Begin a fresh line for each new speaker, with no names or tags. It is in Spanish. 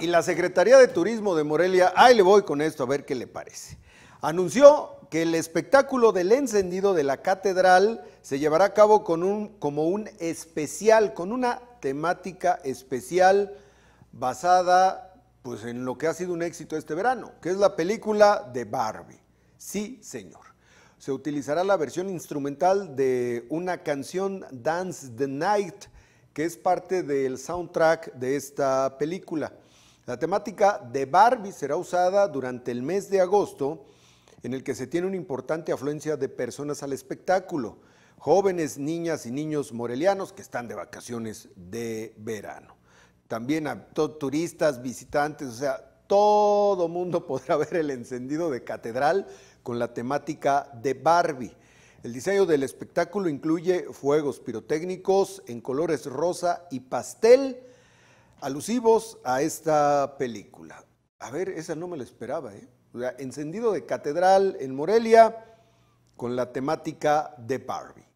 Y la Secretaría de Turismo de Morelia, ahí le voy con esto a ver qué le parece. Anunció que el espectáculo del encendido de la catedral se llevará a cabo con un, como un especial, con una temática especial basada pues, en lo que ha sido un éxito este verano, que es la película de Barbie. Sí, señor. Se utilizará la versión instrumental de una canción Dance the Night que es parte del soundtrack de esta película. La temática de Barbie será usada durante el mes de agosto, en el que se tiene una importante afluencia de personas al espectáculo, jóvenes, niñas y niños morelianos que están de vacaciones de verano. También a turistas, visitantes, o sea, todo mundo podrá ver el encendido de catedral con la temática de Barbie. El diseño del espectáculo incluye fuegos pirotécnicos en colores rosa y pastel, alusivos a esta película. A ver, esa no me la esperaba, ¿eh? O sea, encendido de catedral en Morelia con la temática de Barbie.